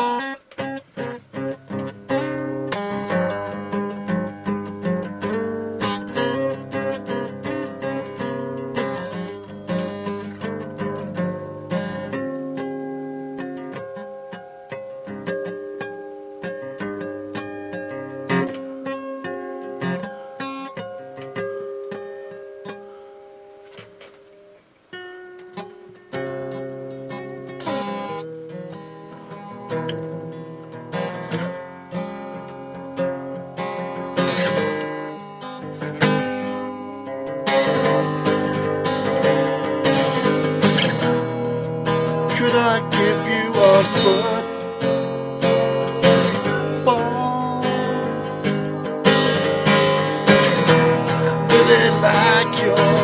Música Could I give you a foot? Really like your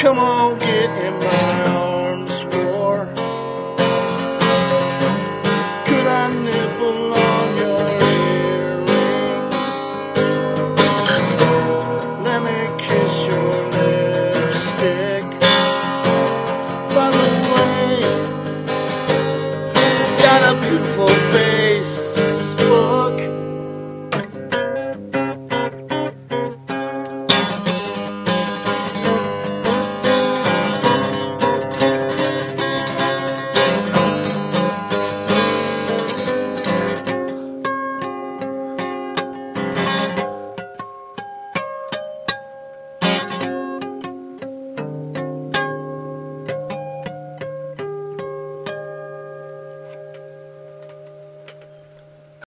Come on, get in mine.